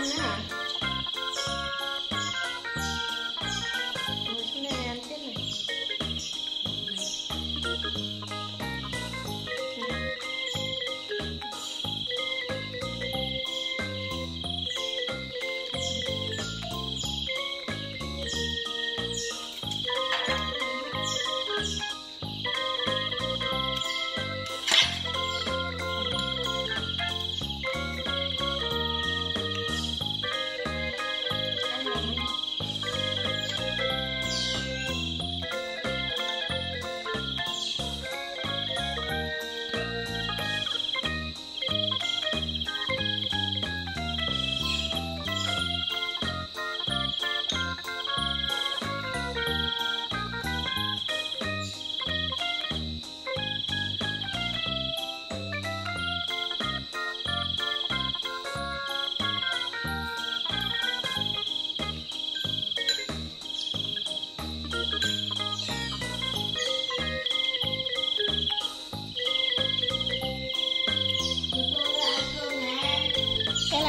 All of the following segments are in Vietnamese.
ăn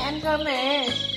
ăn cơm này.